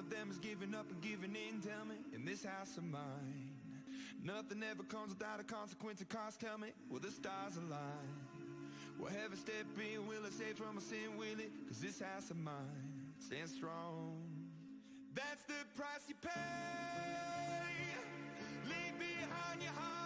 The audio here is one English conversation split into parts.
of them is giving up and giving in, tell me, in this house of mine. Nothing ever comes without a consequence of cost, tell me, will the stars align? Will heaven step in, will it save from a sin, will it? Cause this house of mine stands strong. That's the price you pay. Leave behind your heart.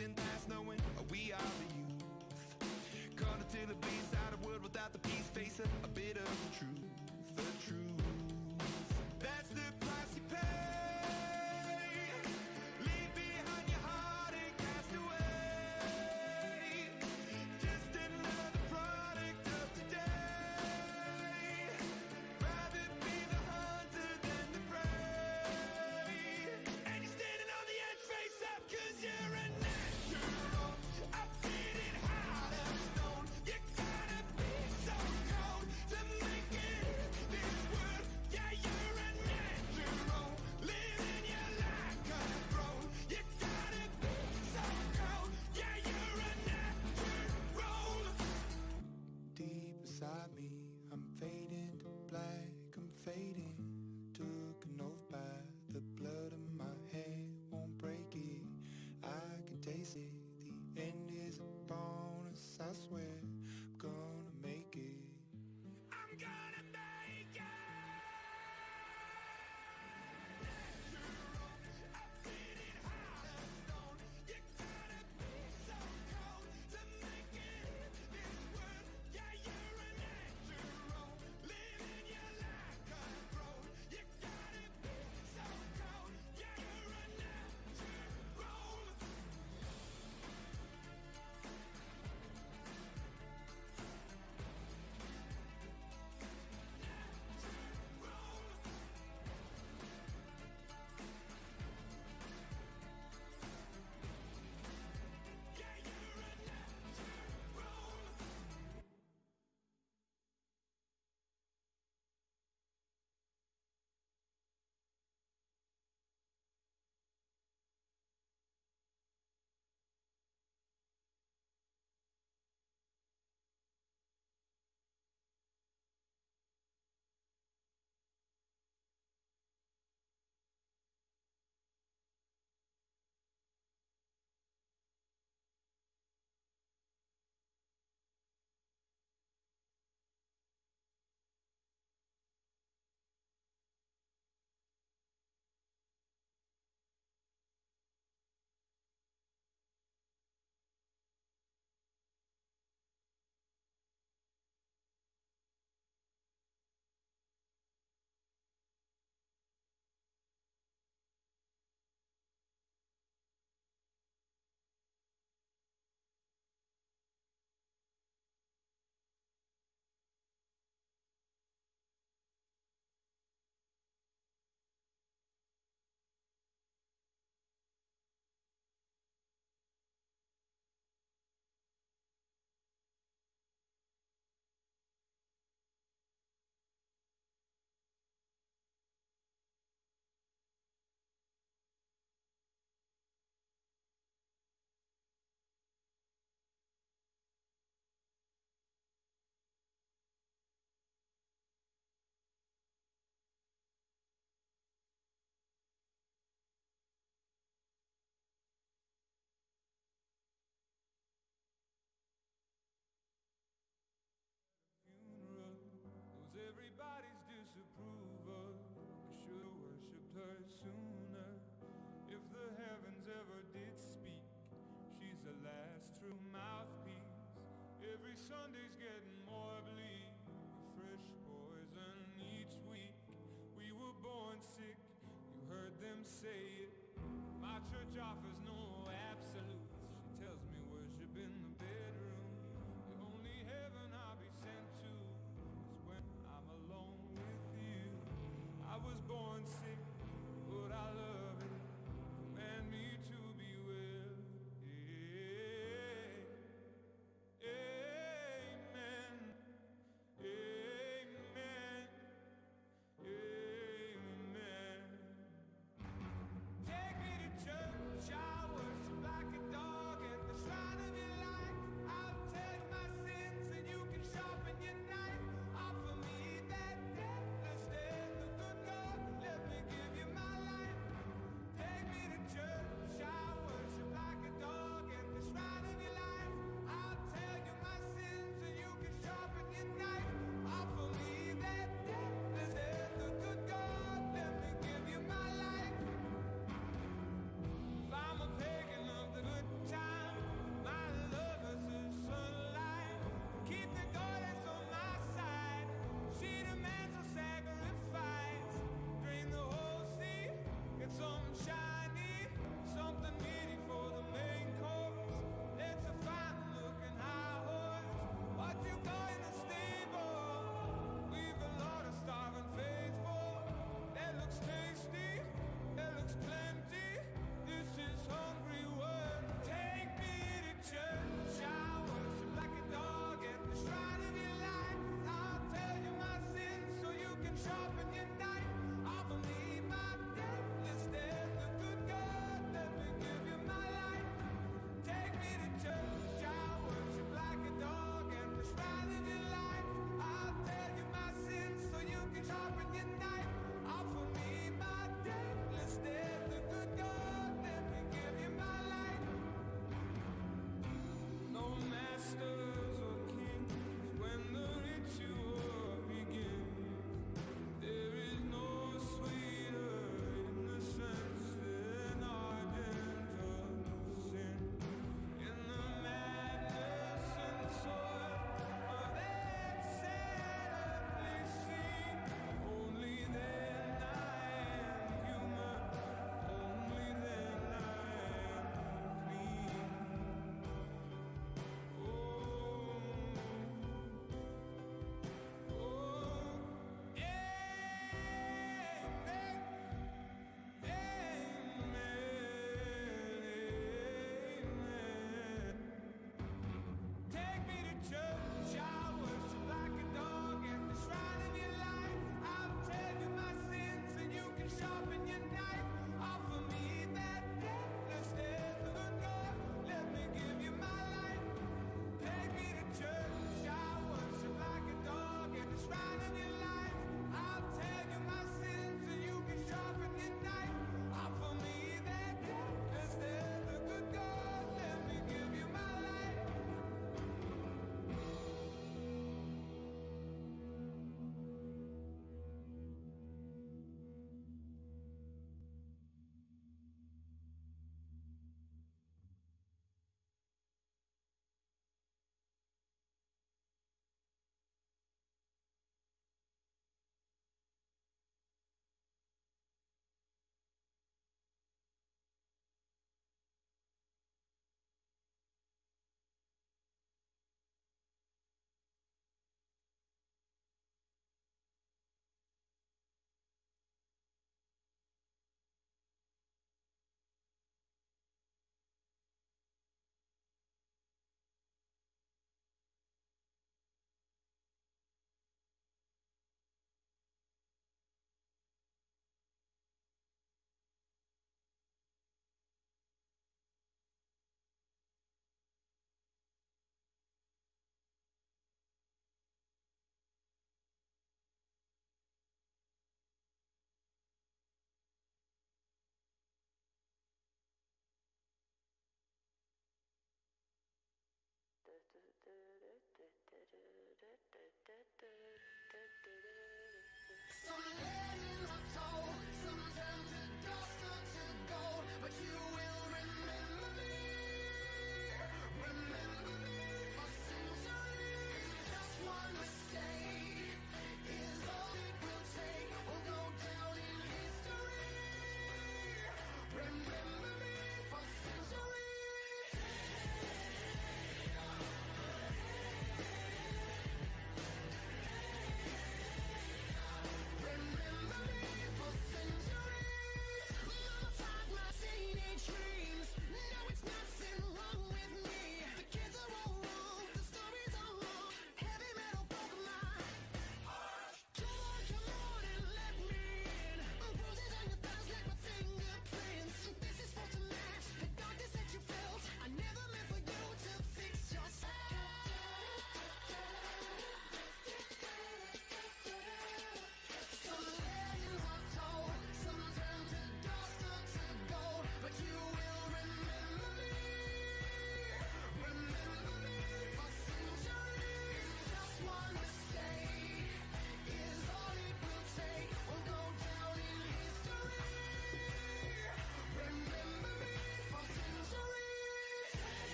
something that's knowing we are the youth. Caught until the beast out of wood without the peace, facing a bit of the truth, the truth.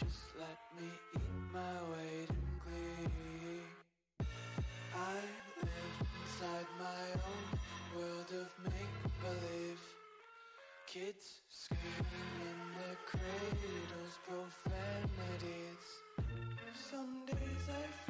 Just let me eat my weight in glee? I live inside my own world of make-believe. Kids screaming in their cradles, profanities. Some days I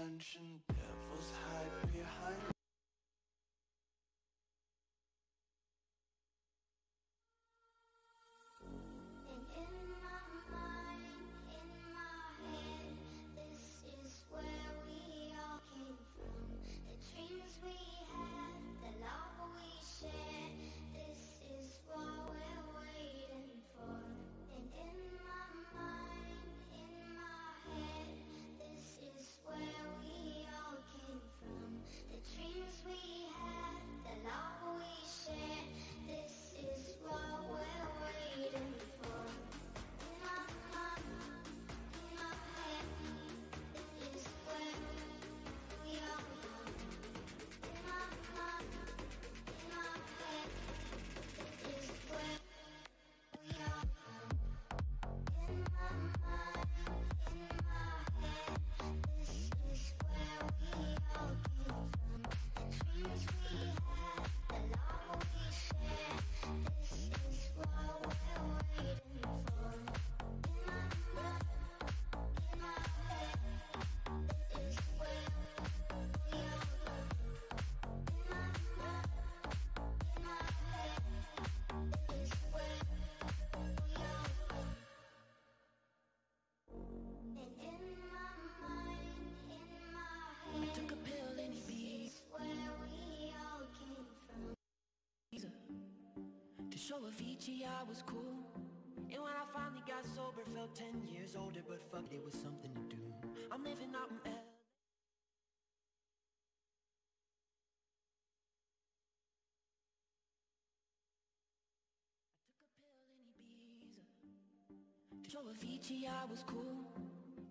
The tension. Devils hide behind. Show Avicii I was cool. And when I finally got sober, felt 10 years older, but fuck it, was something to do. I'm living out in L. I took a pill in Ibiza to show Avicii I was cool.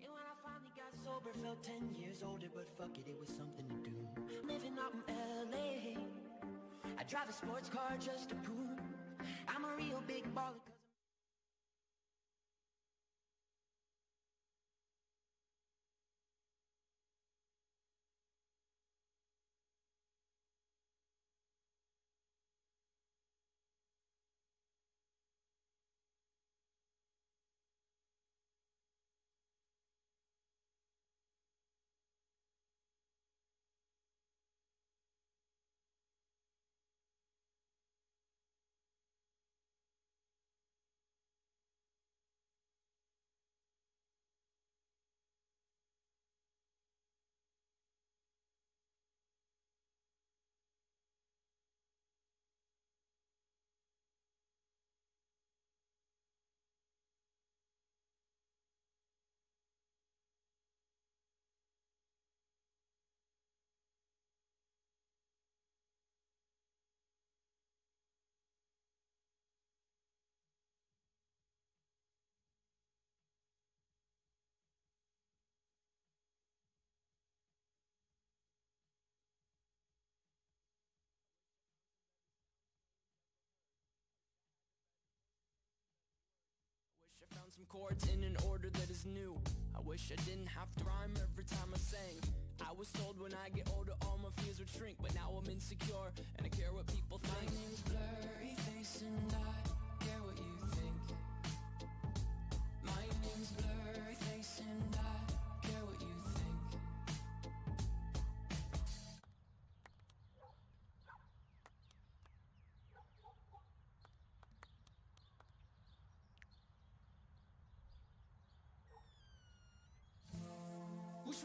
And when I finally got sober, felt 10 years older, but fuck it, it was something to do. Living out in LA. I drive a sports car just to prove a real big baller. Some chords in an order that is new. I wish I didn't have to rhyme every time I sang. I was told when I get older all my fears would shrink, but now I'm insecure and I care what people think. My name's Blurry Face and I care what you think. My name's Blurry Face and I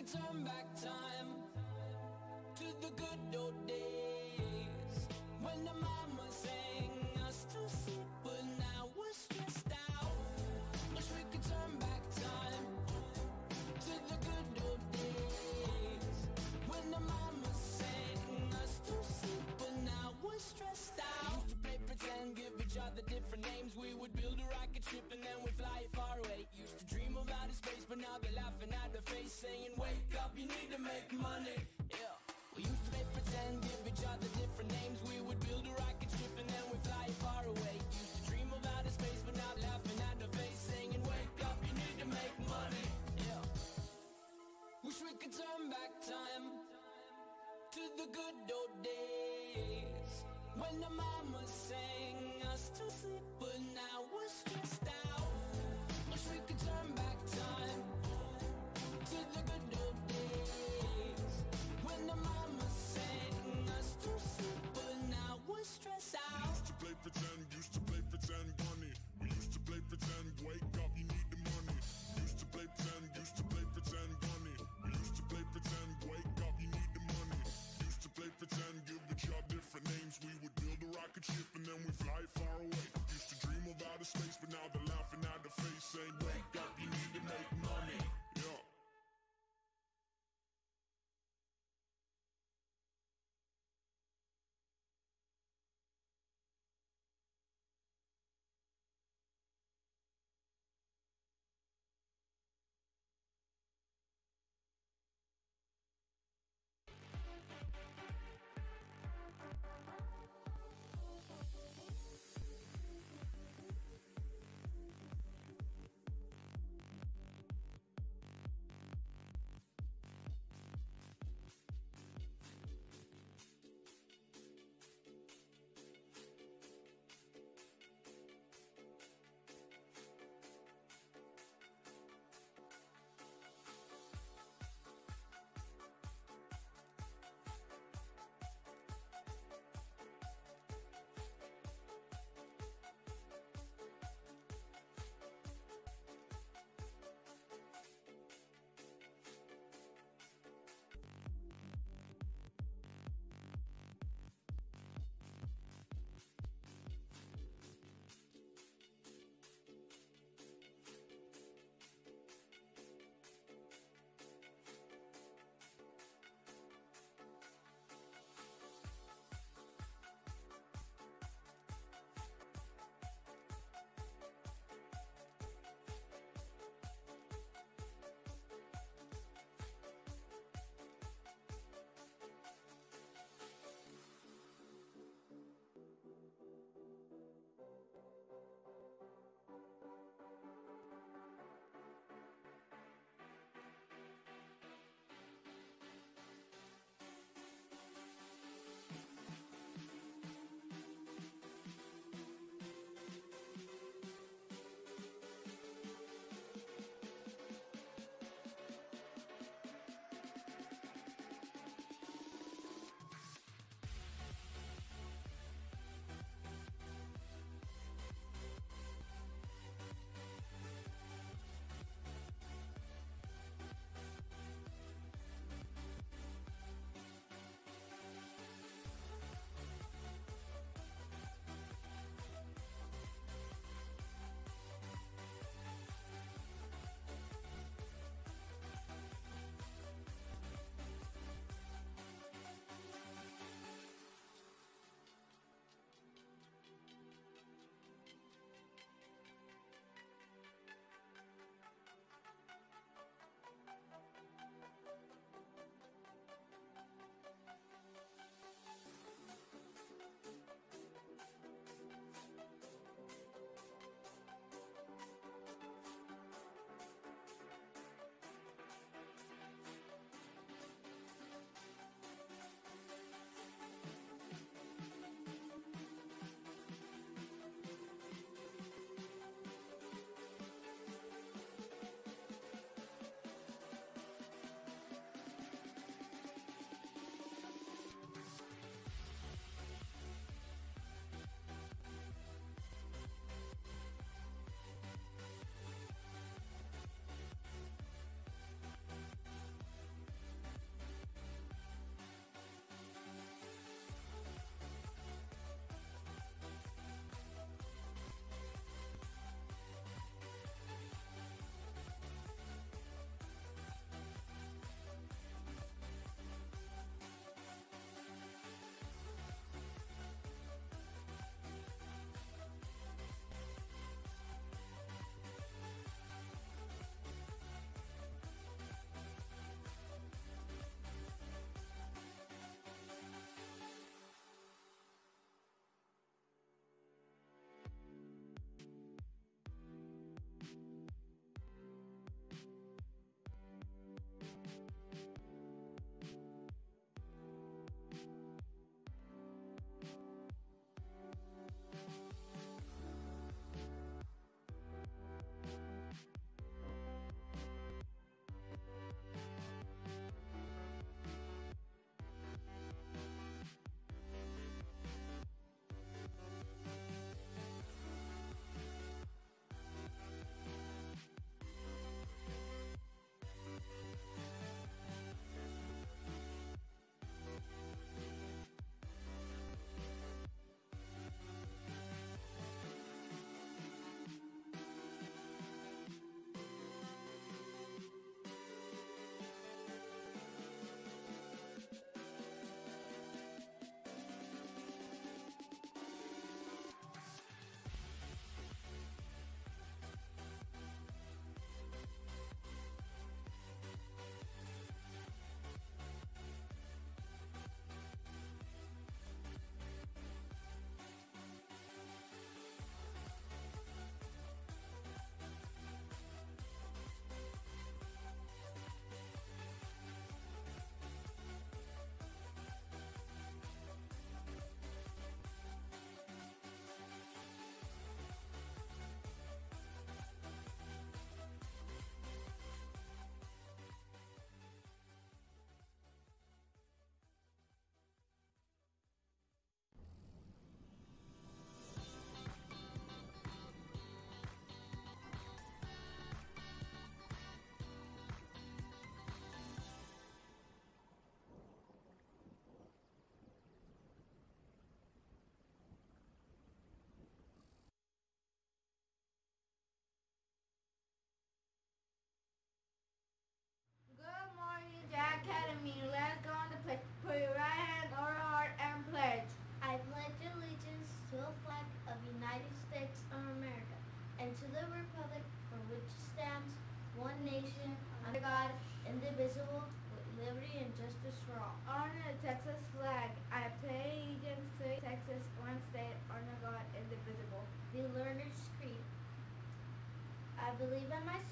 could turn back time to the good old days when the mama sang us to sleep, but now we're stressed out. Wish we could turn back time to the good old days when the mama sang us to sleep, but now we're stressed out. Used to play pretend, give each other different names. We would build a rocket ship and then we'd fly it far away. But now they're laughing at the face, saying, Wake up, you need to make money. Yeah. We used to play pretend, give each other different names. We would build a rocket ship and then we'd fly far away. Used to dream of outer space, but now laughing at the face, saying, Wake up, you need to make money. Yeah. Wish we could turn back time to the good old days when the mama sang us to sleep, but now we're stressed pretend, used to play pretend bunny. We used to play pretend, wake up, same.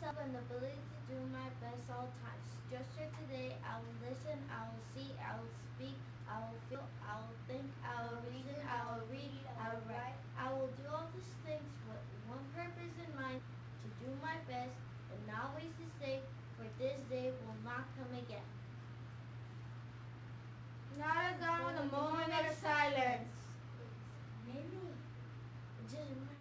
myself and the ability to do my best all times. Just for today, I will listen, I will see, I will speak, I will feel, I will think, I will reason, I will read, I will write. I will do all these things with one purpose in mind, to do my best and not waste this day, for this day will not come again. Not a gone with a moment of silence. Maybe. Just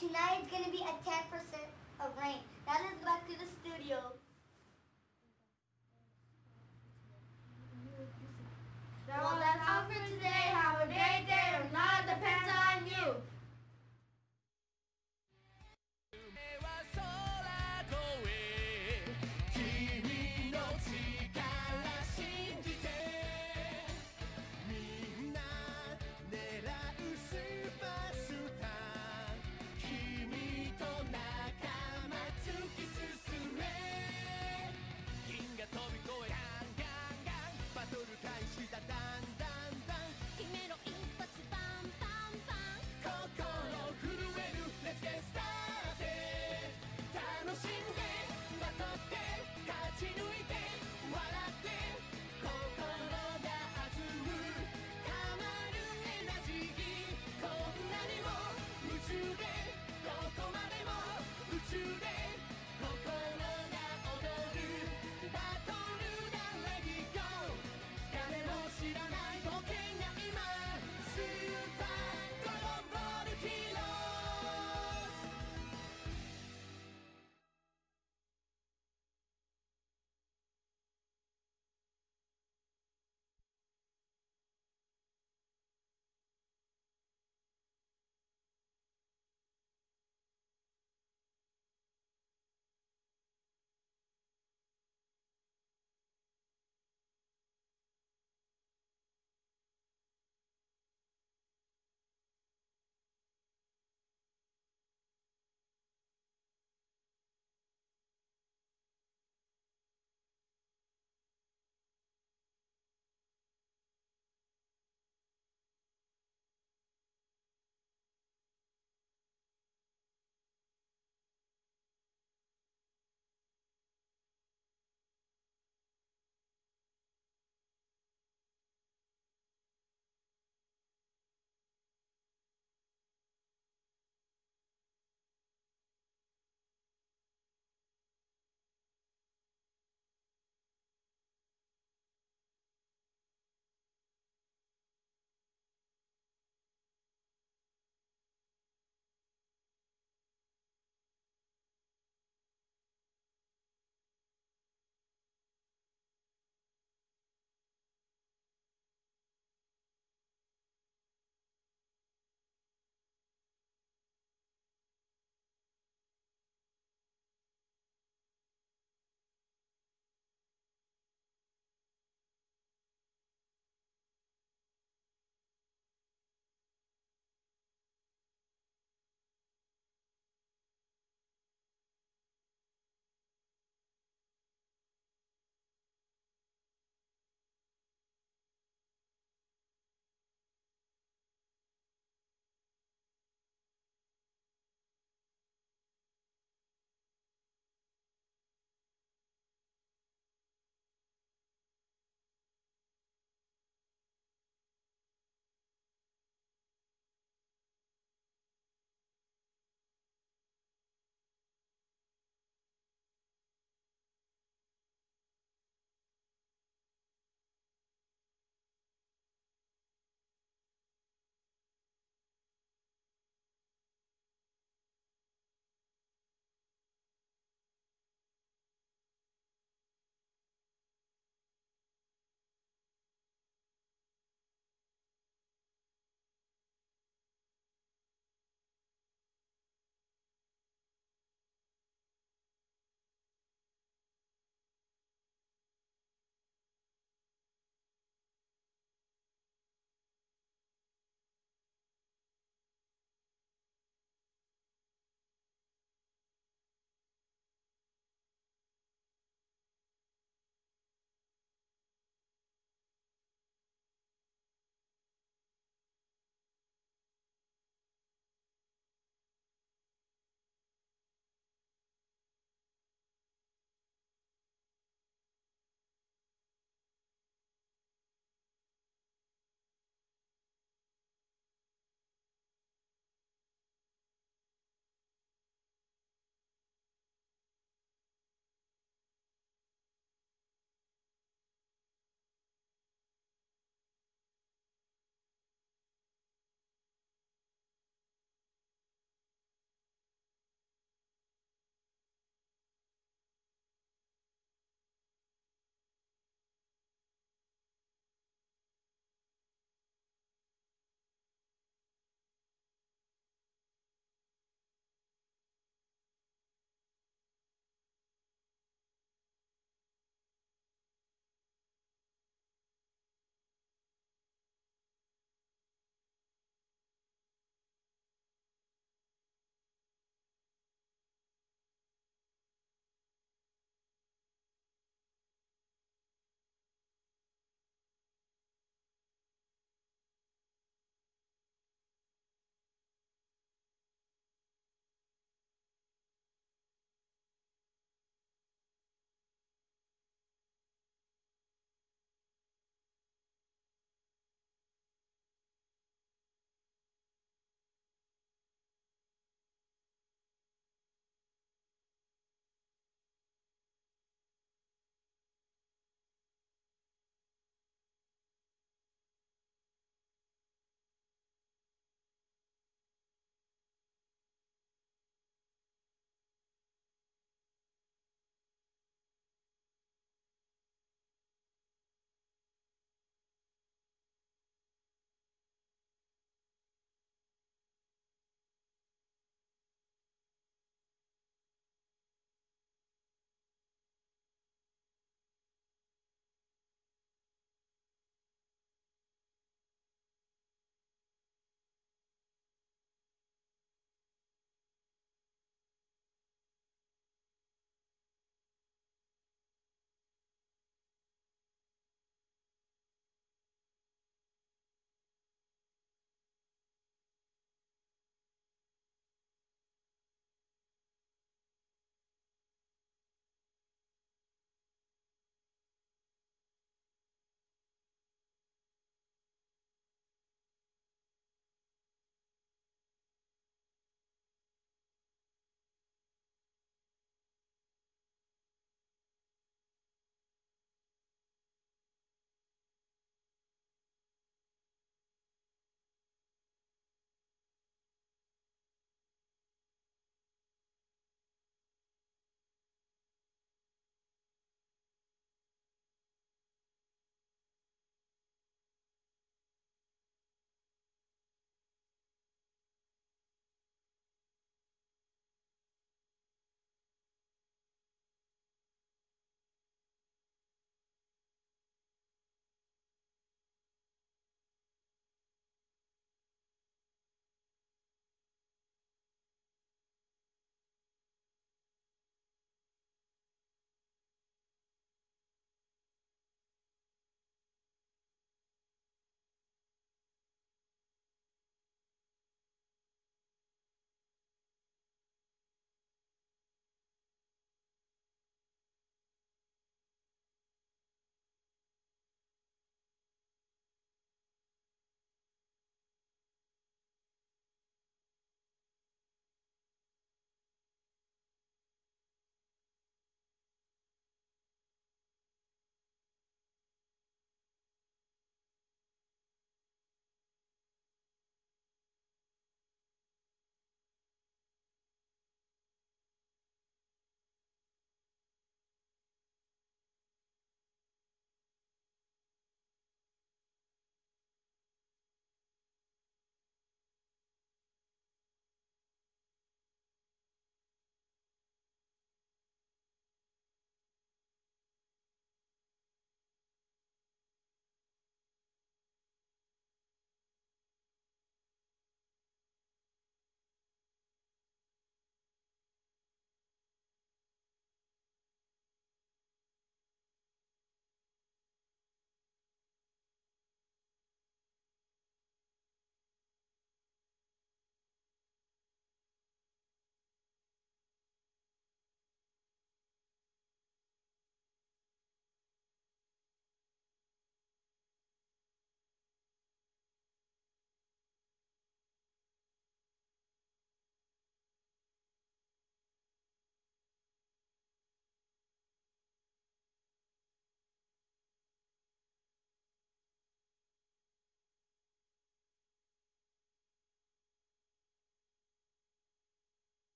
tonight is gonna be